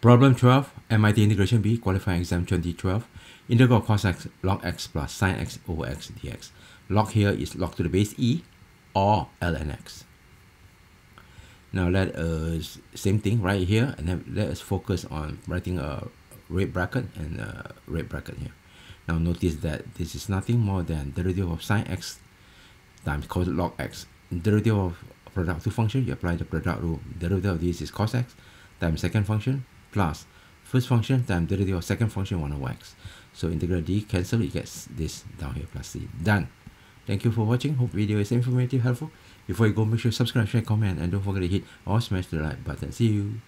Problem 12, MIT Integration Bee, Qualifying Exam 2012. Integral of cos x log x plus sin x over x dx. Log here is log to the base e or ln x. Now let us, same thing right here, and then let us focus on writing a red bracket and a red bracket here. Now notice that this is nothing more than derivative of sine x times cos log x. Derivative of product two function, you apply the product rule. Derivative of this is cos x times second function plus first function times derivative of second function 1 over x. So integral d cancel, it gets this down here plus c. Done. Thank you for watching. Hope video is informative, helpful. Before you go, make sure to subscribe, share, comment, and don't forget to hit or smash the like button. See you.